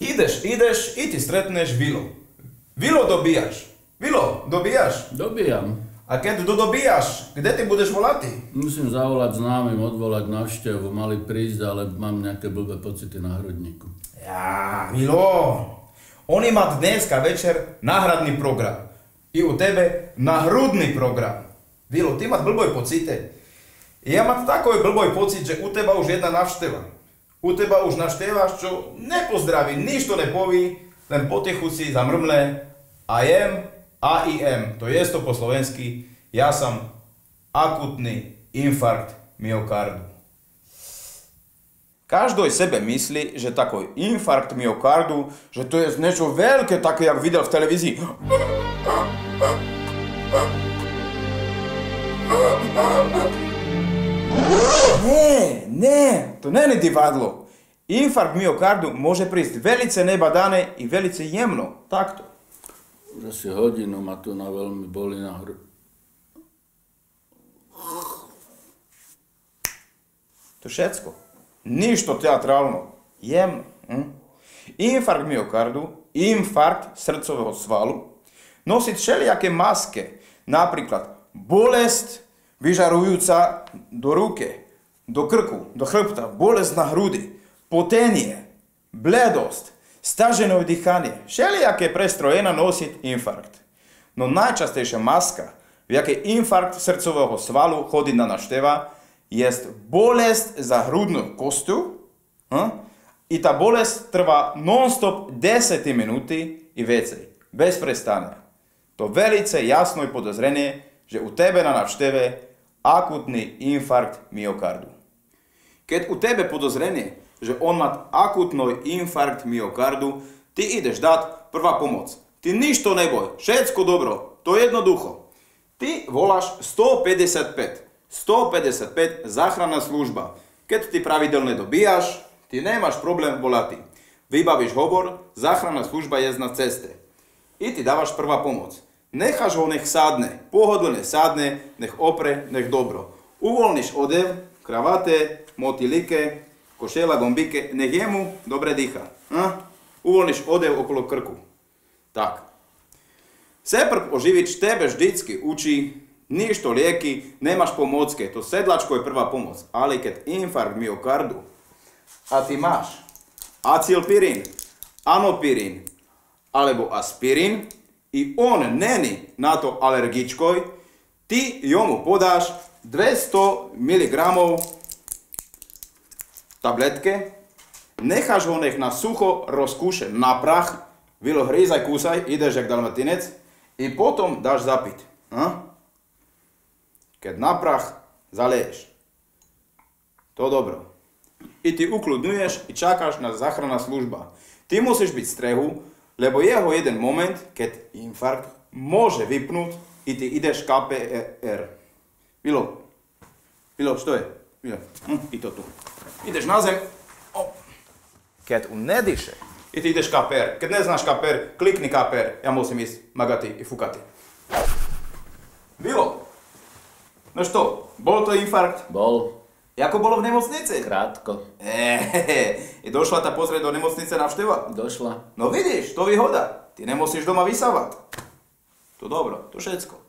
Ideš, ideš i ti stretneš Vilo. Vilo dobijaš. Vilo, dobijaš. Dobijam. A keď to dobijaš, kde ty budeš volati? Musím zavolať známym, odvolať návštevu, mali prísť, ale mám nejaké blbé pocity na hrudníku. Ja, Vilo, on ima dneska večer nahradný program. I u tebe nahrudný program. Vilo, ty máš blboj pocite. Ja mám takový blboj pocit, že u teba už jedna navšteva. U teba už navštevaš, čo nepozdraví, nič to nepoví, len potichu si zamrmle I am, AIM, to je to po slovensky, ja som akutný infarkt myokardu. Každoj sebe myslí, že takový infarkt myokardu, že to je niečo veľké, také, jak videl v televízii. Ne, ne, to není divadlo. Infarkt myokardu môže prísť velice nebadané i velice jemno. Takto. Asi hodinu ma tu na veľmi boli na hru... To všetko. Nič to teatrálno. Jemno. Hm? Infarkt myokardu, infarkt srdcového svalu, nosiť všelijaké maske, napríklad bolest vyžarujúca do ruke, do krku, do chrbta, bolest na hrudi, potenie, bledosť, stažené dýchanie, všelijaké prestroje na nosiť infarkt. No najčastejšia maska, v jakej infarkt srdcového svalu chodí na našteva, je bolest za hrudnú kostu, hm? i tá bolest trvá non-stop 10 minúty i vecej, bez prestania. To velice jasno je podozrenie, že u tebe na navšteve akutný infarkt myokardu. Keď u tebe podozrenie, že on má akutný infarkt myokardu, ty ideš dať prvá pomoc. Ty nič to neboj, všetko dobro, to je jednoducho. Ty voláš 155. 155 záchranná služba. Keď ty pravidelne dobíjaš, ty nemáš problém volať. Vybavíš hovor, záchranná služba je na ceste. I ty dávaš prvá pomoc. Necháš ho, nech sádne. Pohodlne sádne, nech opre, nech dobro. Uvoľníš odev, kravate, motylike, košela, gombike, ne jemu, dobre diha. A? Uvolniš odev okolo krku. Tak. Sepr Oživić tebe ždicki uči, ništo lijeki, nemaš pomocke, to sedlačko je prva pomoć, ali kad infarkt miokardu, a ti maš acilpirin, anopirin, alebo aspirin, i on neni na to alergičkoj, ti jomu podaš 200 mg tabletke, necháš ho nech na sucho rozkúše na prach, Vilo, hrízaj, kúsaj, ideš jak dalmatinec i potom dáš zapiť. Hm? Keď na prach zaleješ. To dobro. I ty ukludňuješ i čakáš na záchranná služba. Ty musíš byť v strehu, lebo jeho jeden moment, keď infarkt môže vypnúť i ty ideš KPR. Vilo, Vilo, što je? Vilo, hm, i to tu. Ideš na zem, op. Keď on nediše, i ty ideš KPR. Keď neznáš KPR, klikni KPR. Ja musím ísť magati i fukati. Vilo, no što, bol to infarkt? Bol. Jako bolo v nemocnici? Krátko. Ehehe, i došla ta pozrieť do nemocnice navšteva? Došla. No vidíš, to výhoda. Ty nemusíš doma vysávať. To dobro, to všetko.